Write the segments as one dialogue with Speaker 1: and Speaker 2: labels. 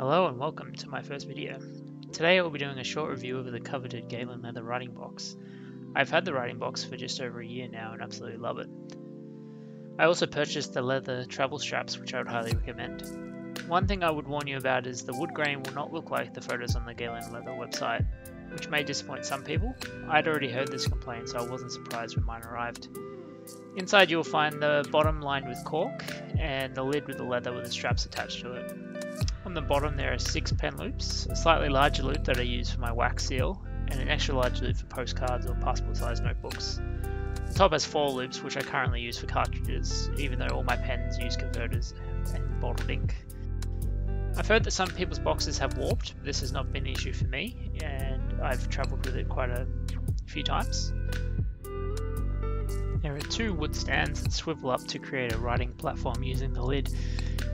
Speaker 1: Hello and welcome to my first video. Today I will be doing a short review of the coveted Galen leather writing box. I've had the writing box for just over a year now and absolutely love it. I also purchased the leather travel straps which I would highly recommend. One thing I would warn you about is the wood grain will not look like the photos on the Galen leather website, which may disappoint some people. I'd already heard this complaint so I wasn't surprised when mine arrived. Inside you'll find the bottom lined with cork and the lid with the leather with the straps attached to it. On the bottom there are six pen loops, a slightly larger loop that I use for my wax seal, and an extra large loop for postcards or passport sized notebooks. The top has four loops which I currently use for cartridges, even though all my pens use converters and bottled ink. I've heard that some people's boxes have warped, but this has not been an issue for me, and I've travelled with it quite a few times. There are two wood stands that swivel up to create a writing platform using the lid.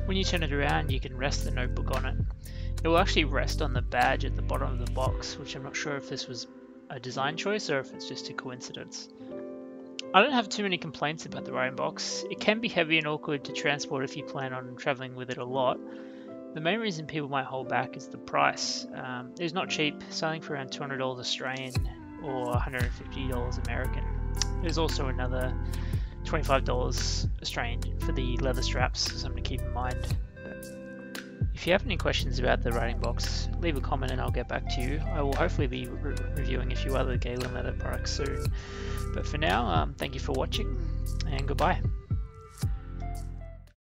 Speaker 1: When you turn it around, you can rest the notebook on it. It will actually rest on the badge at the bottom of the box, which I'm not sure if this was a design choice or if it's just a coincidence. I don't have too many complaints about the writing box. It can be heavy and awkward to transport if you plan on traveling with it a lot. The main reason people might hold back is the price. Um, it's not cheap, selling for around $200 Australian or $150 American. There's also another $25 Australian for the leather straps, something to keep in mind. If you have any questions about the writing box, leave a comment and I'll get back to you. I will hopefully be re reviewing a few other Galen leather products soon. But for now, um, thank you for watching and goodbye.